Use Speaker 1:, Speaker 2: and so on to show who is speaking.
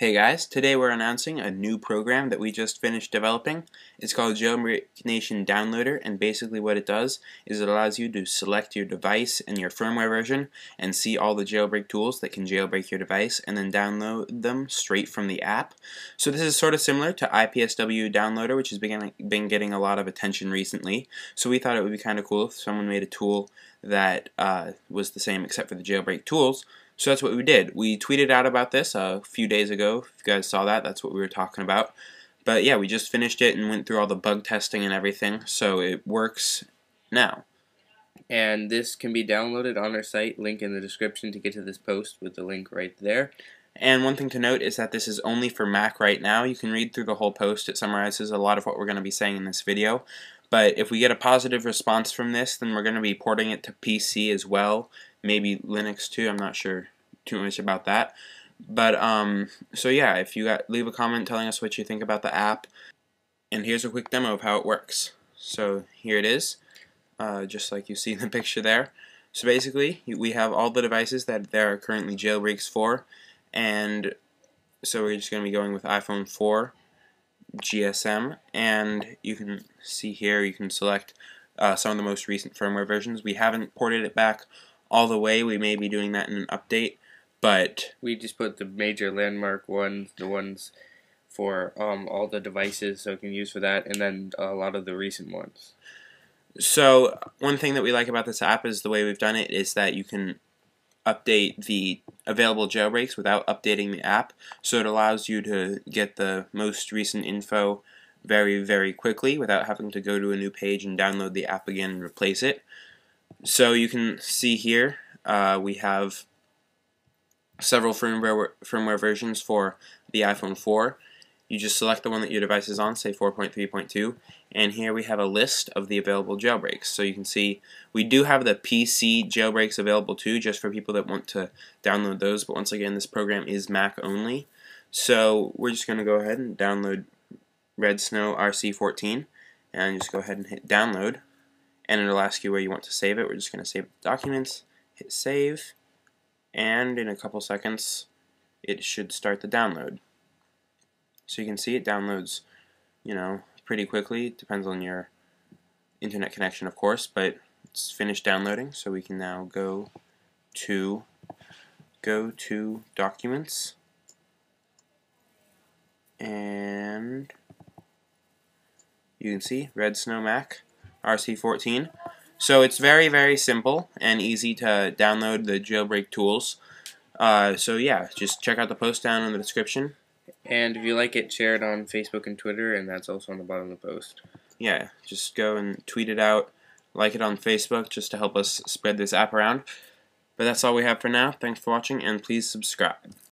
Speaker 1: Hey guys, today we're announcing a new program that we just finished developing. It's called Jailbreak Nation Downloader and basically what it does is it allows you to select your device and your firmware version and see all the jailbreak tools that can jailbreak your device and then download them straight from the app. So this is sort of similar to IPSW Downloader which has been, been getting a lot of attention recently. So we thought it would be kind of cool if someone made a tool that uh, was the same except for the jailbreak tools so that's what we did. We tweeted out about this a few days ago. If you guys saw that, that's what we were talking about. But yeah, we just finished it and went through all the bug testing and everything, so it works now.
Speaker 2: And this can be downloaded on our site, link in the description to get to this post with the link right there.
Speaker 1: And one thing to note is that this is only for Mac right now. You can read through the whole post. It summarizes a lot of what we're going to be saying in this video. But if we get a positive response from this, then we're going to be porting it to PC as well maybe Linux too. I'm not sure too much about that. But um, so yeah, if you got leave a comment telling us what you think about the app, and here's a quick demo of how it works. So here it is, uh, just like you see in the picture there. So basically, we have all the devices that there are currently jailbreaks for, and so we're just going to be going with iPhone 4 GSM, and you can see here you can select uh, some of the most recent firmware versions. We haven't ported it back all the way. We may be doing that in an update, but
Speaker 2: we just put the major landmark ones, the ones for um, all the devices, so we can use for that, and then a lot of the recent ones.
Speaker 1: So one thing that we like about this app is the way we've done it is that you can update the available jailbreaks without updating the app. So it allows you to get the most recent info very, very quickly without having to go to a new page and download the app again and replace it. So you can see here uh, we have several firmware, firmware versions for the iPhone 4. You just select the one that your device is on, say 4.3.2, and here we have a list of the available jailbreaks. So you can see we do have the PC jailbreaks available too, just for people that want to download those, but once again, this program is Mac only. So we're just going to go ahead and download Redsn0w RC14, and just go ahead and hit download and it'll ask you where you want to save it. We're just going to save documents, hit save, and in a couple seconds it should start the download. So you can see it downloads, you know, pretty quickly. It depends on your internet connection, of course, but it's finished downloading, so we can now go to go to documents and you can see Redsn0w Mac RC14. So it's very, very simple and easy to download the jailbreak tools. Uh, so yeah, just check out the post down in the description.
Speaker 2: And if you like it, share it on Facebook and Twitter, and that's also on the bottom of the post.
Speaker 1: Yeah, just go and tweet it out, like it on Facebook, just to help us spread this app around. But that's all we have for now. Thanks for watching, and please subscribe.